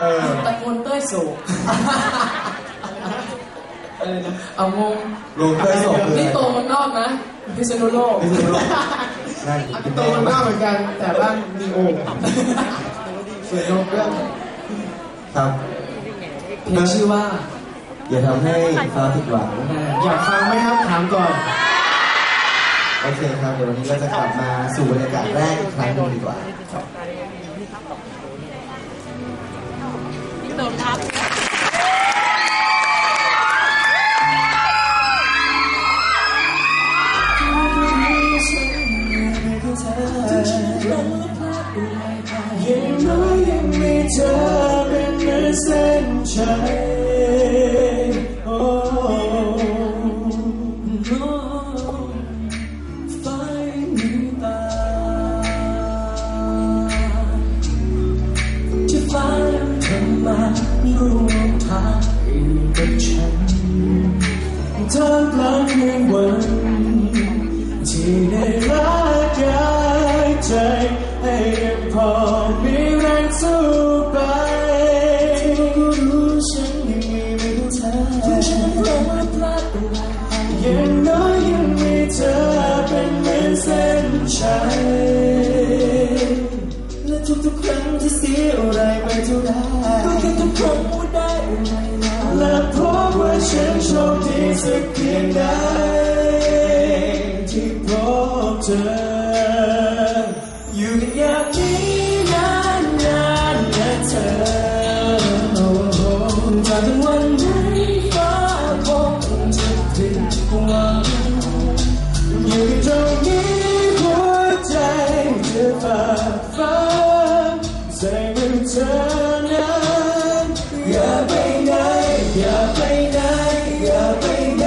เออตะโกนเต้ยโศกอะไรนะเอางงลงเต้ยโศกเลยนี่โตมันนอกนะพิษณุโลกพิษณุโลกนั่นโตมันหน้าเหมือนกัน แต่บ้านมีโอ่งส่วนนกเรื่องครับเพลงชื่อว่า อย่าทำให้ฟ้าผิดหวังอยากฟังไหมครับถามก่อนโอเคครับ เดี๋ยววันนี้เราจะกลับมาสู่บรรยากาศแรกอีกครั้งหนึงดีกว่าโดนทับ ยังน้อยยังมีเธอเป็นเหมือนเส้นชัย มีแรงสู้ไปก็รู้ฉันยังมีไม่รู้เธอถึงฉันพลาพลาดไปยังน้อยยังมีเธอเป็นเหมือนเส้นชัยและทุกๆครั้งที่เสียอะไรไปเท่าใดก็แค่ทุกครั้งว่าได้และพบว่าฉันโชคดีสักเพียงใดที่พบเธออยู่กันอย่างนี้ ใส่มือเธอนั้นอย่าไปไหนอย่าไปไหนอย่าไปไหน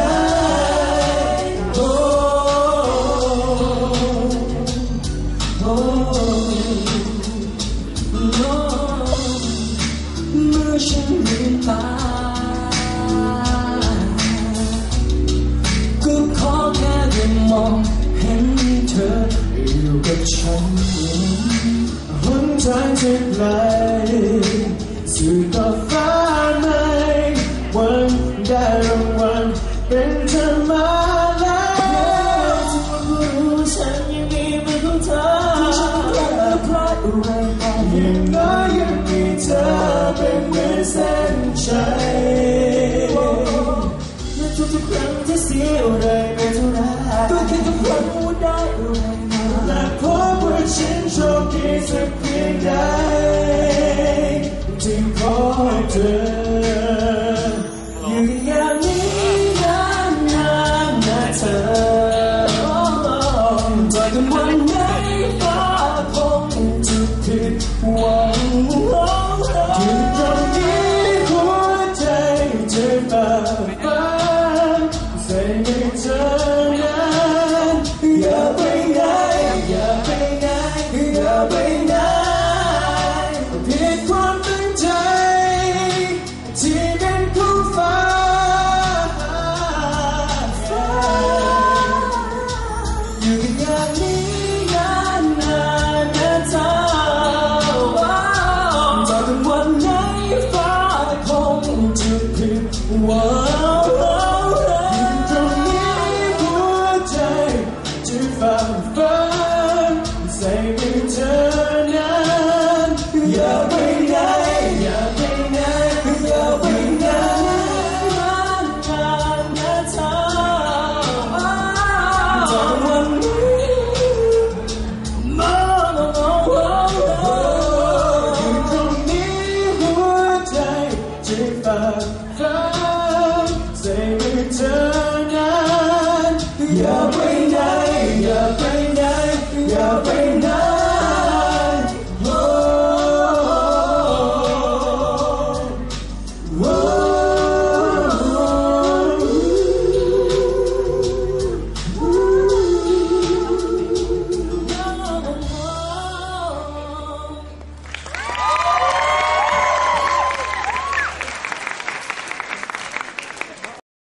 โอ้โอ้เมื่อฉันลืมตาก็ขอแค่ได้มองเห็นเธออยู่กับฉัน ทางจะไกลสู่ต่อฟ้าไม่วันได้รางวัลเป็นเธอมาแล้วทุกคนก็รู้ฉันยังมีเป็นของเธอที่ฉันพลาดพลาดอะไรไปยังน้อยยังมีเธอเป็นเหมือนเส้นชัยและทุกๆครั้งที่เสียอะไรไกเพี ผิ อย่าไปไหนอย่าไปไหน